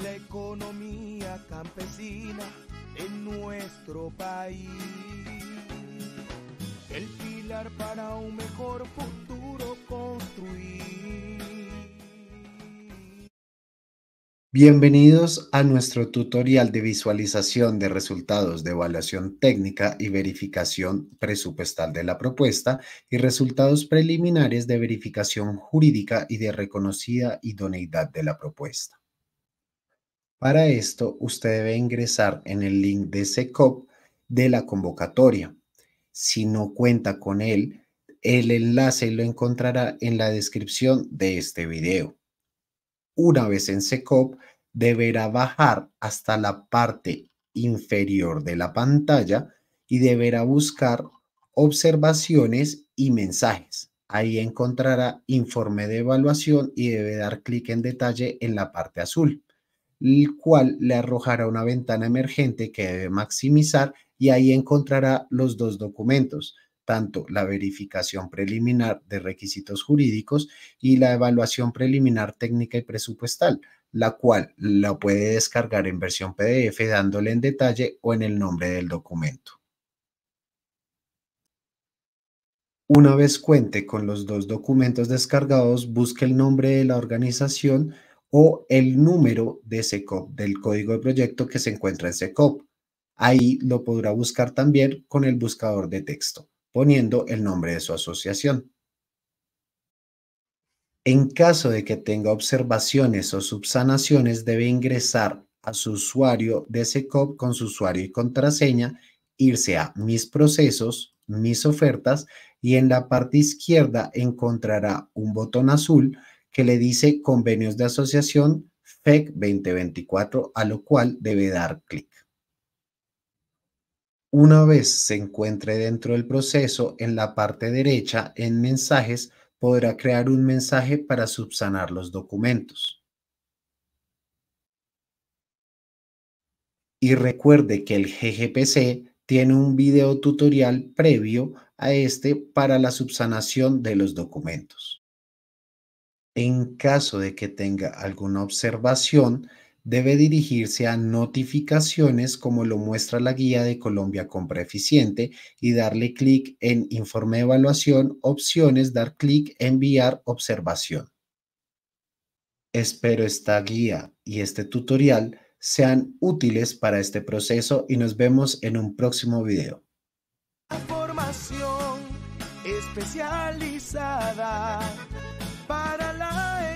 la economía campesina en nuestro país. El pilar para un mejor futuro construir. Bienvenidos a nuestro tutorial de visualización de resultados de evaluación técnica y verificación presupuestal de la propuesta y resultados preliminares de verificación jurídica y de reconocida idoneidad de la propuesta. Para esto, usted debe ingresar en el link de SECOP de la convocatoria. Si no cuenta con él, el enlace lo encontrará en la descripción de este video. Una vez en SECOP, deberá bajar hasta la parte inferior de la pantalla y deberá buscar observaciones y mensajes. Ahí encontrará informe de evaluación y debe dar clic en detalle en la parte azul, el cual le arrojará una ventana emergente que debe maximizar y ahí encontrará los dos documentos, tanto la verificación preliminar de requisitos jurídicos y la evaluación preliminar técnica y presupuestal, la cual la puede descargar en versión PDF dándole en detalle o en el nombre del documento. Una vez cuente con los dos documentos descargados, busque el nombre de la organización o el número de SECOP, del código de proyecto que se encuentra en SECOP. Ahí lo podrá buscar también con el buscador de texto poniendo el nombre de su asociación. En caso de que tenga observaciones o subsanaciones, debe ingresar a su usuario de SECOP con su usuario y contraseña, irse a Mis procesos, Mis ofertas y en la parte izquierda encontrará un botón azul que le dice Convenios de Asociación FEC 2024, a lo cual debe dar clic. Una vez se encuentre dentro del proceso, en la parte derecha, en mensajes, podrá crear un mensaje para subsanar los documentos. Y recuerde que el GGPC tiene un video tutorial previo a este para la subsanación de los documentos. En caso de que tenga alguna observación, debe dirigirse a notificaciones como lo muestra la guía de Colombia Compra Eficiente y darle clic en Informe de Evaluación, opciones, dar clic Enviar observación. Espero esta guía y este tutorial sean útiles para este proceso y nos vemos en un próximo video. Para la